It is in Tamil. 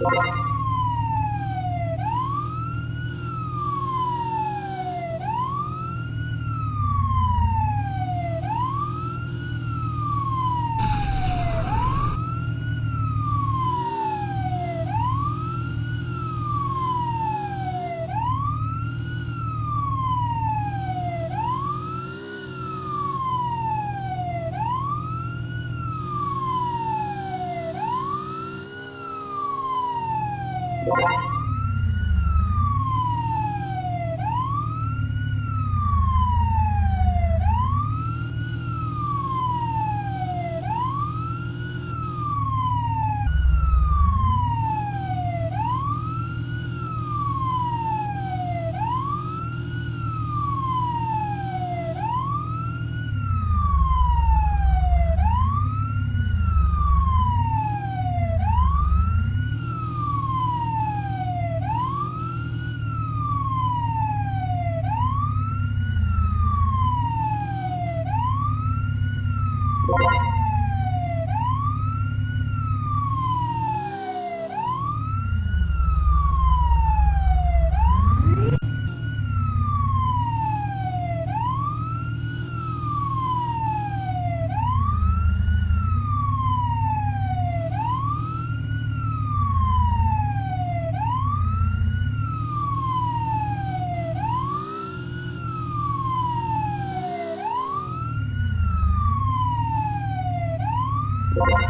you you you you